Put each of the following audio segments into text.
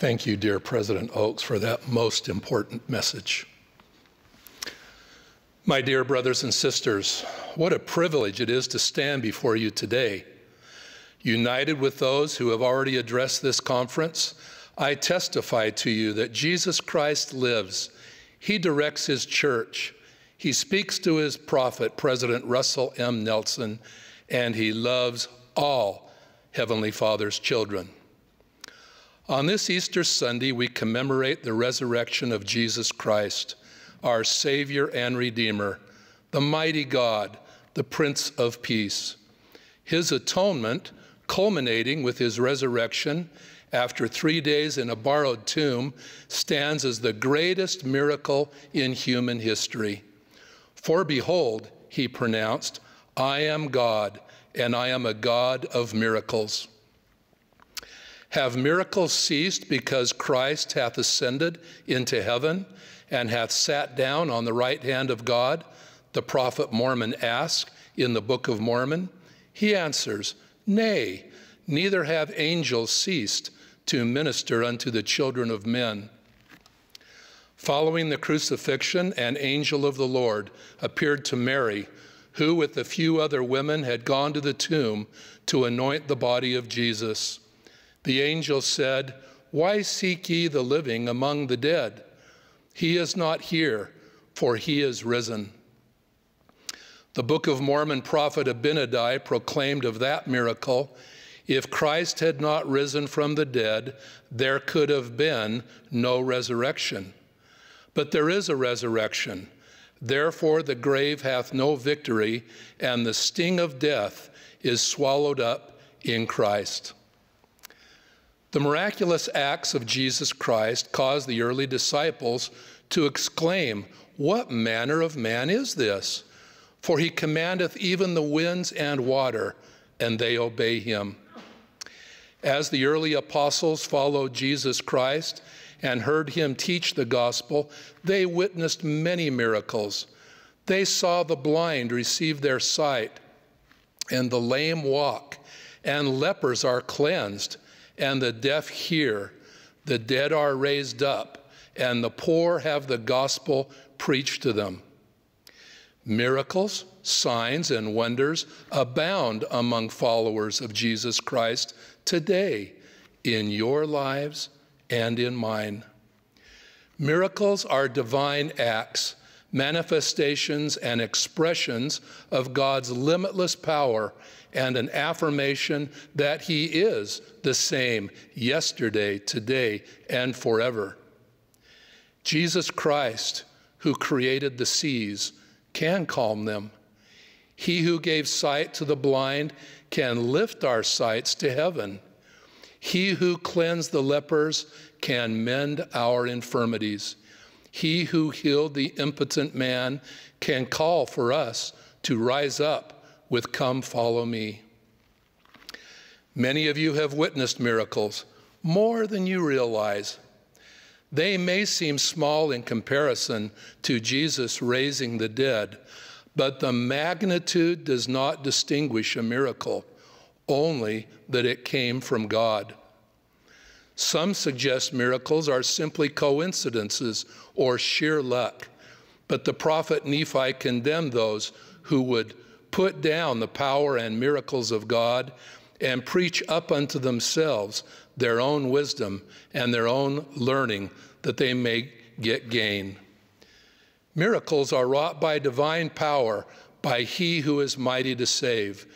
Thank you, dear President Oaks, for that most important message. My dear brothers and sisters, what a privilege it is to stand before you today. United with those who have already addressed this conference, I testify to you that Jesus Christ lives. He directs his church. He speaks to his prophet, President Russell M. Nelson, and he loves all Heavenly Father's children. On this Easter Sunday, we commemorate the resurrection of Jesus Christ our Savior and Redeemer, the mighty God, the Prince of Peace. His atonement, culminating with his resurrection after three days in a borrowed tomb, stands as the greatest miracle in human history. For behold, he pronounced, I am God, and I am a God of miracles. Have miracles ceased because Christ hath ascended into heaven and hath sat down on the right hand of God? The prophet Mormon asks in the Book of Mormon. He answers, Nay, neither have angels ceased to minister unto the children of men. Following the crucifixion, an angel of the Lord appeared to Mary, who, with a few other women, had gone to the tomb to anoint the body of Jesus. The angel said, Why seek ye the living among the dead? He is not here, for he is risen. The Book of Mormon prophet Abinadi proclaimed of that miracle if Christ had not risen from the dead, there could have been no resurrection. But there is a resurrection. Therefore, the grave hath no victory, and the sting of death is swallowed up in Christ. The miraculous acts of Jesus Christ caused the early disciples to exclaim, What manner of man is this? For he commandeth even the winds and water, and they obey him. As the early apostles followed Jesus Christ and heard him teach the gospel, they witnessed many miracles. They saw the blind receive their sight, and the lame walk, and lepers are cleansed and the deaf hear, the dead are raised up, and the poor have the gospel preached to them. Miracles, signs, and wonders abound among followers of Jesus Christ today in your lives and in mine. Miracles are divine acts, manifestations, and expressions of God's limitless power and an affirmation that He is the same yesterday, today, and forever. Jesus Christ, who created the seas, can calm them. He who gave sight to the blind can lift our sights to heaven. He who cleansed the lepers can mend our infirmities. He who healed the impotent man can call for us to rise up with Come Follow Me. Many of you have witnessed miracles, more than you realize. They may seem small in comparison to Jesus raising the dead, but the magnitude does not distinguish a miracle, only that it came from God. Some suggest miracles are simply coincidences or sheer luck, but the prophet Nephi condemned those who would put down the power and miracles of God and preach up unto themselves their own wisdom and their own learning that they may get gain. Miracles are wrought by divine power by He who is mighty to save.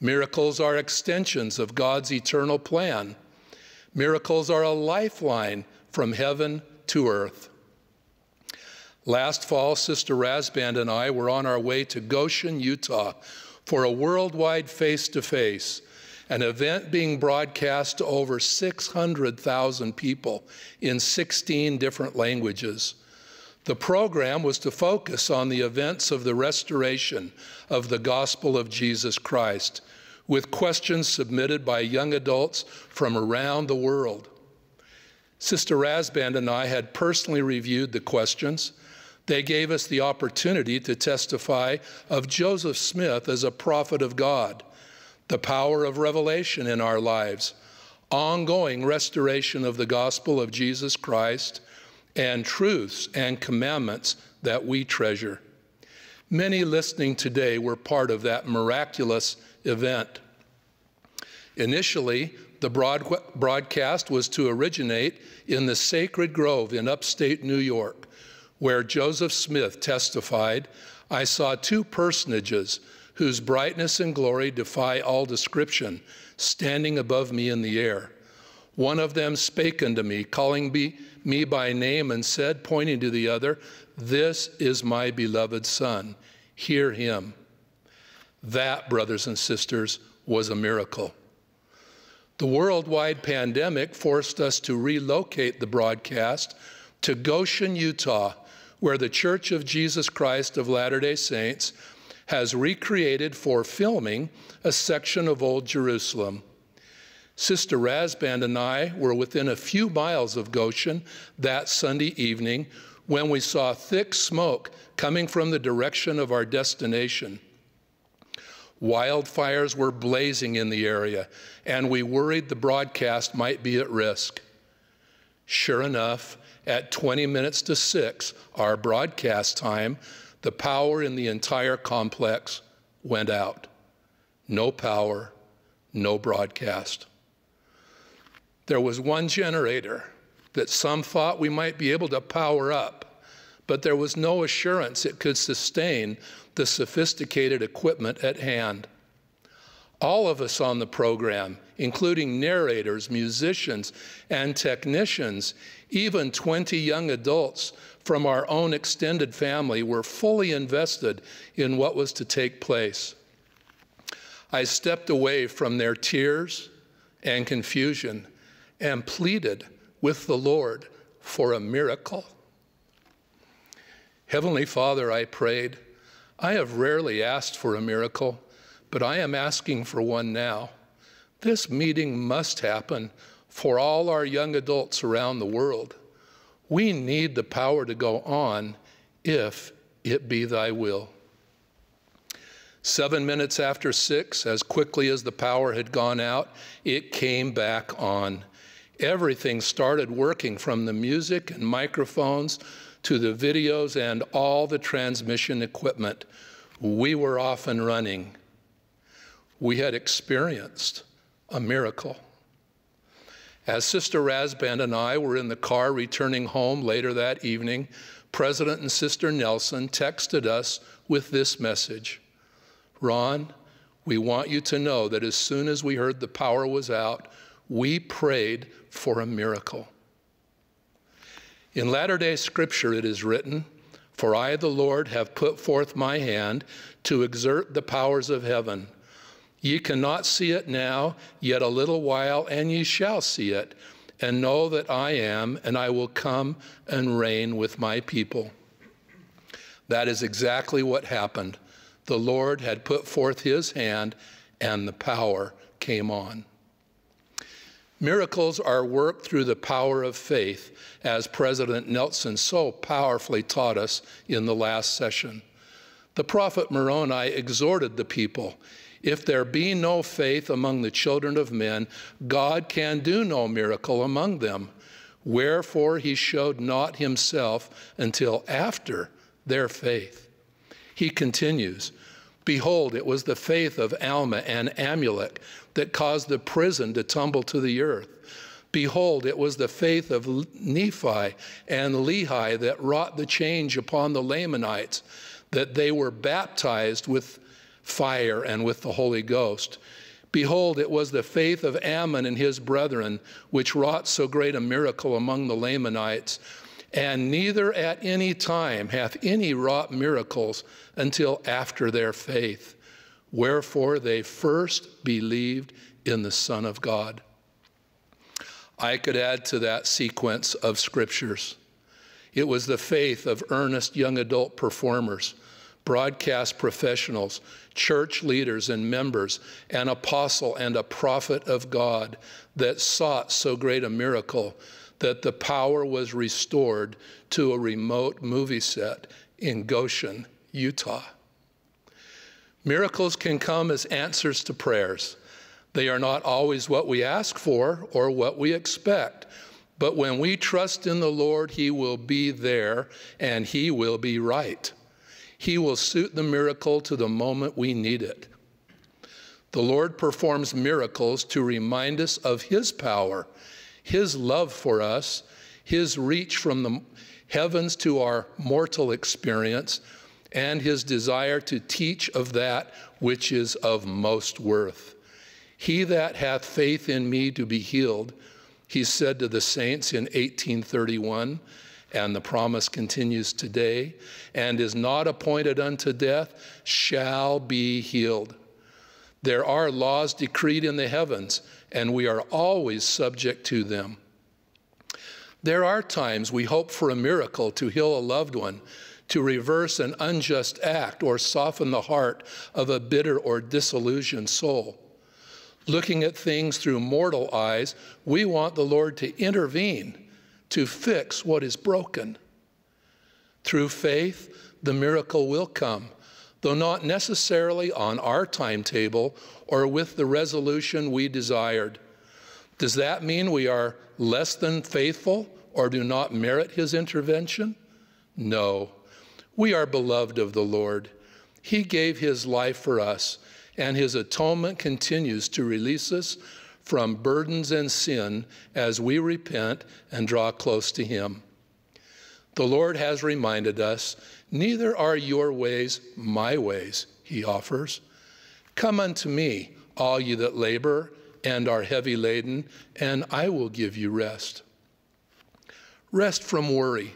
Miracles are extensions of God's eternal plan. Miracles are a lifeline from heaven to earth. Last fall, Sister Rasband and I were on our way to Goshen, Utah for a worldwide face to face, an event being broadcast to over 600,000 people in 16 different languages. The program was to focus on the events of the restoration of the gospel of Jesus Christ, with questions submitted by young adults from around the world. Sister Rasband and I had personally reviewed the questions they gave us the opportunity to testify of Joseph Smith as a prophet of God, the power of revelation in our lives, ongoing restoration of the gospel of Jesus Christ, and truths and commandments that we treasure. Many listening today were part of that miraculous event. Initially, the broad broadcast was to originate in the Sacred Grove in upstate New York, where Joseph Smith testified I saw two personages whose brightness and glory defy all description, standing above me in the air. One of them spake unto me, calling me, me by name, and said, pointing to the other, This is my beloved Son. Hear him. That, brothers and sisters, was a miracle. The worldwide pandemic forced us to relocate the broadcast to Goshen, Utah, where the Church of Jesus Christ of Latter day Saints has recreated for filming a section of Old Jerusalem. Sister Rasband and I were within a few miles of Goshen that Sunday evening when we saw thick smoke coming from the direction of our destination. Wildfires were blazing in the area, and we worried the broadcast might be at risk. Sure enough, at 20 minutes to 6, our broadcast time, the power in the entire complex went out. No power, no broadcast. There was one generator that some thought we might be able to power up, but there was no assurance it could sustain the sophisticated equipment at hand. All of us on the program, including narrators, musicians, and technicians, even 20 young adults from our own extended family, were fully invested in what was to take place. I stepped away from their tears and confusion and pleaded with the Lord for a miracle. Heavenly Father, I prayed, I have rarely asked for a miracle, but I am asking for one now. This meeting must happen for all our young adults around the world. We need the power to go on if it be thy will. Seven minutes after six, as quickly as the power had gone out, it came back on. Everything started working from the music and microphones to the videos and all the transmission equipment. We were off and running. We had experienced a miracle. As Sister Rasband and I were in the car returning home later that evening, President and Sister Nelson texted us with this message Ron, we want you to know that as soon as we heard the power was out, we prayed for a miracle. In latter day scripture, it is written, For I, the Lord, have put forth my hand to exert the powers of heaven. Ye cannot see it now, yet a little while, and ye shall see it, and know that I am, and I will come and reign with my people. That is exactly what happened. The Lord had put forth his hand, and the power came on. Miracles are worked through the power of faith, as President Nelson so powerfully taught us in the last session. The prophet Moroni exhorted the people if there be no faith among the children of men, God can do no miracle among them. Wherefore he showed not himself until after their faith. He continues, Behold, it was the faith of Alma and Amulek that caused the prison to tumble to the earth. Behold, it was the faith of Nephi and Lehi that wrought the change upon the Lamanites, that they were baptized with fire and with the Holy Ghost. Behold, it was the faith of Ammon and his brethren which wrought so great a miracle among the Lamanites. And neither at any time hath any wrought miracles until after their faith. Wherefore they first believed in the Son of God. I could add to that sequence of scriptures. It was the faith of earnest young adult performers, broadcast professionals, church leaders and members, an apostle and a prophet of God that sought so great a miracle that the power was restored to a remote movie set in Goshen, Utah. Miracles can come as answers to prayers. They are not always what we ask for or what we expect. But when we trust in the Lord, He will be there and He will be right. He will suit the miracle to the moment we need it. The Lord performs miracles to remind us of His power, His love for us, His reach from the heavens to our mortal experience, and His desire to teach of that which is of most worth. He that hath faith in me to be healed, he said to the saints in 1831, and the promise continues today, and is not appointed unto death, shall be healed. There are laws decreed in the heavens, and we are always subject to them. There are times we hope for a miracle to heal a loved one, to reverse an unjust act, or soften the heart of a bitter or disillusioned soul looking at things through mortal eyes, we want the Lord to intervene to fix what is broken. Through faith, the miracle will come, though not necessarily on our timetable or with the resolution we desired. Does that mean we are less than faithful or do not merit his intervention? No. We are beloved of the Lord. He gave his life for us and his atonement continues to release us from burdens and sin as we repent and draw close to him. The Lord has reminded us, Neither are your ways my ways, he offers. Come unto me, all ye that labor and are heavy laden, and I will give you rest. Rest from worry,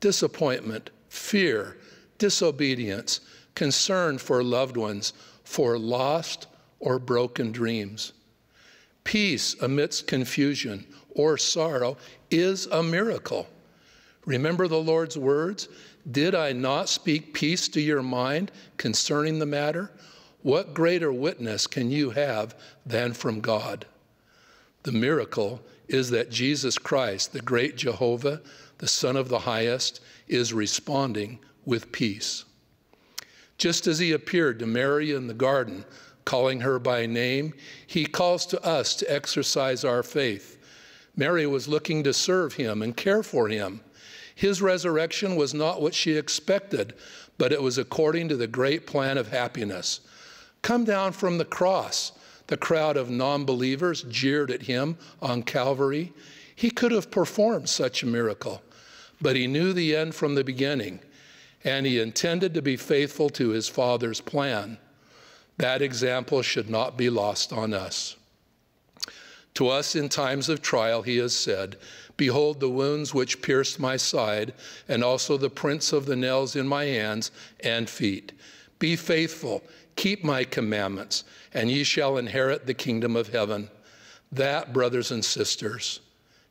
disappointment, fear, disobedience, concern for loved ones, for lost or broken dreams. Peace amidst confusion or sorrow is a miracle. Remember the Lord's words? Did I not speak peace to your mind concerning the matter? What greater witness can you have than from God? The miracle is that Jesus Christ, the great Jehovah, the Son of the Highest, is responding with peace. Just as he appeared to Mary in the garden, calling her by name, he calls to us to exercise our faith. Mary was looking to serve him and care for him. His resurrection was not what she expected, but it was according to the great plan of happiness. Come down from the cross. The crowd of non believers jeered at him on Calvary. He could have performed such a miracle, but he knew the end from the beginning and he intended to be faithful to his Father's plan. That example should not be lost on us. To us in times of trial, he has said, Behold the wounds which pierced my side, and also the prints of the nails in my hands and feet. Be faithful, keep my commandments, and ye shall inherit the kingdom of heaven. That, brothers and sisters,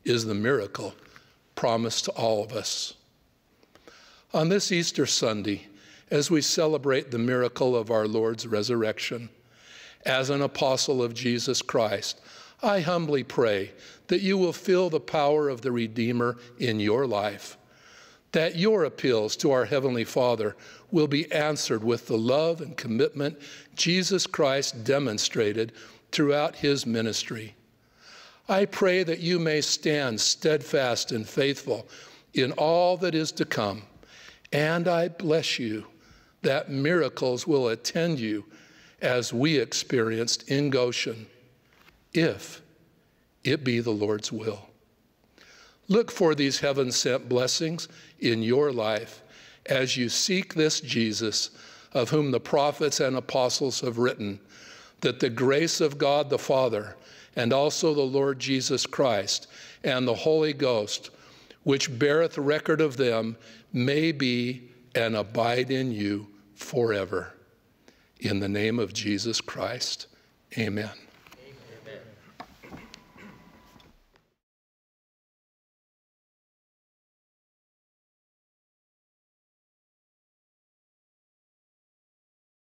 is the miracle promised to all of us. On this Easter Sunday, as we celebrate the miracle of our Lord's resurrection, as an apostle of Jesus Christ, I humbly pray that you will feel the power of the Redeemer in your life, that your appeals to our Heavenly Father will be answered with the love and commitment Jesus Christ demonstrated throughout his ministry. I pray that you may stand steadfast and faithful in all that is to come and I bless you that miracles will attend you as we experienced in Goshen, if it be the Lord's will. Look for these heaven sent blessings in your life as you seek this Jesus, of whom the prophets and apostles have written, that the grace of God the Father and also the Lord Jesus Christ and the Holy Ghost, which beareth record of them, may be and abide in you forever. In the name of Jesus Christ, amen.